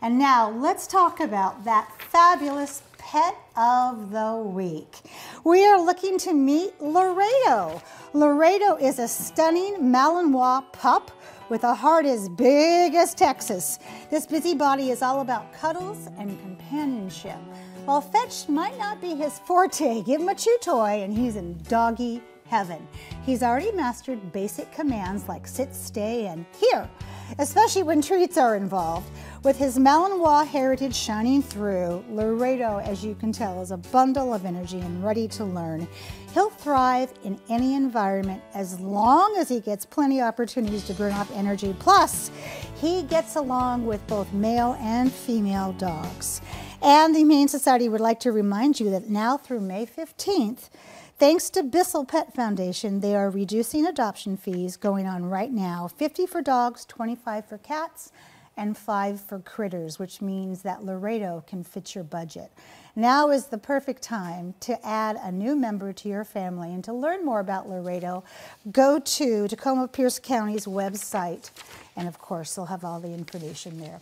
And now let's talk about that fabulous pet of the week. We are looking to meet Laredo. Laredo is a stunning Malinois pup with a heart as big as Texas. This busybody is all about cuddles and companionship. While fetch might not be his forte, give him a chew toy and he's in doggy heaven. He's already mastered basic commands like sit, stay, and here, especially when treats are involved. With his Malinois heritage shining through, Laredo, as you can tell, is a bundle of energy and ready to learn. He'll thrive in any environment as long as he gets plenty of opportunities to burn off energy. Plus, he gets along with both male and female dogs. And the Humane Society would like to remind you that now through May 15th, Thanks to Bissell Pet Foundation, they are reducing adoption fees going on right now 50 for dogs, 25 for cats, and 5 for critters, which means that Laredo can fit your budget. Now is the perfect time to add a new member to your family. And to learn more about Laredo, go to Tacoma Pierce County's website. And of course, they'll have all the information there.